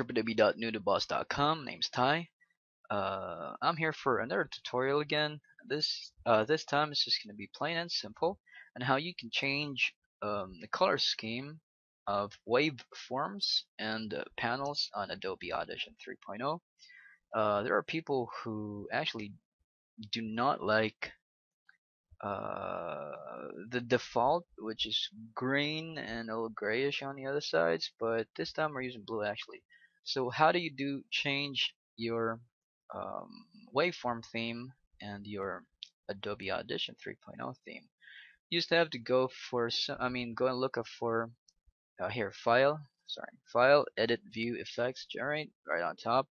www.noodleboss.com. Name's Ty. Uh, I'm here for another tutorial again. This uh, this time it's just going to be plain and simple and how you can change um, the color scheme of waveforms and uh, panels on Adobe Audition 3.0. Uh, there are people who actually do not like uh, the default, which is green and a little grayish on the other sides, but this time we're using blue actually. So how do you do change your um, waveform theme and your Adobe Audition 3.0 theme? You just have to go for some, I mean, go and look up for uh, here, file, sorry, file, edit, view, effects, generate, right on top,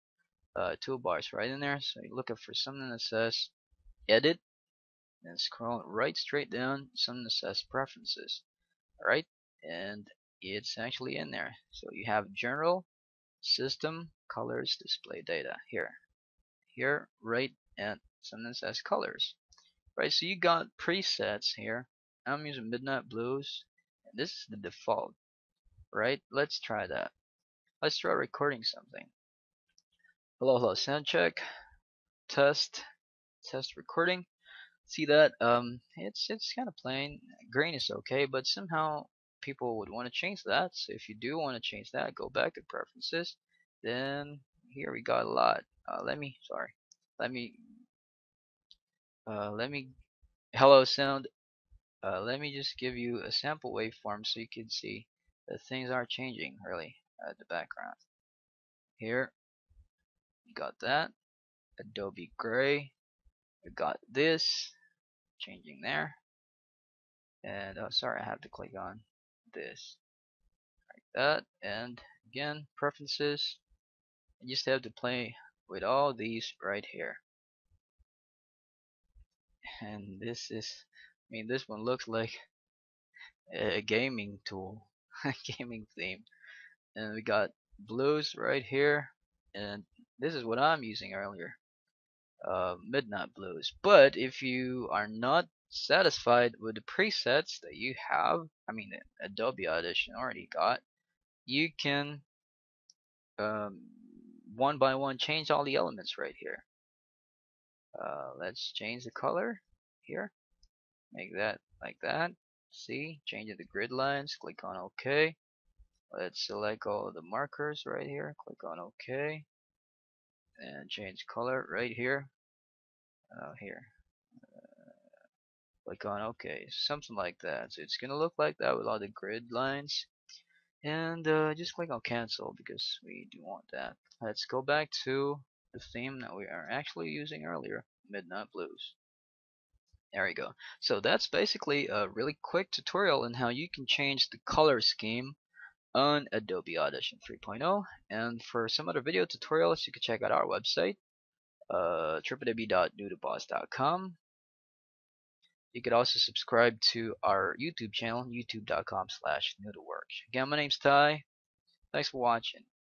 uh, toolbars right in there. So you look up for something that says edit, and scroll right straight down, something that says preferences, alright, and it's actually in there. So you have general, system, colors, display data here, here, right, and something that says colors, right? So you got presets here. I'm using Midnight Blues, and this is the default right? Let's try that. Let's try recording something. Hello, hello, sound check, test, test recording. See that? Um, it's it's kind of plain. Green is okay, but somehow people would want to change that. So if you do want to change that, go back to preferences. Then here we got a lot. Uh, let me, sorry, let me, uh, let me, hello sound. Uh, let me just give you a sample waveform so you can see that things are changing really at the background. Here, we got that. Adobe Gray. We got this changing there. And oh, sorry, I have to click on this like that. And again, preferences. You just have to play with all these right here. And this is, I mean, this one looks like a gaming tool a gaming theme. And we got blues right here. And this is what I'm using earlier. Uh, midnight blues. But if you are not satisfied with the presets that you have, I mean Adobe Audition already got, you can um, one by one change all the elements right here. Uh, let's change the color here. Make that like that. See, change the grid lines, click on OK. Let's select all the markers right here, click on OK. And change color right here. Uh, here. Click on OK. Something like that. So it's going to look like that with all the grid lines. And uh, just click on cancel because we do want that. Let's go back to the theme that we are actually using earlier, Midnight Blues. There we go. So that's basically a really quick tutorial on how you can change the color scheme on Adobe Audition 3.0. And for some other video tutorials, you can check out our website, uh, www.noodleboss.com. You could also subscribe to our YouTube channel, youtube.com slash Again, my name's Ty. Thanks for watching.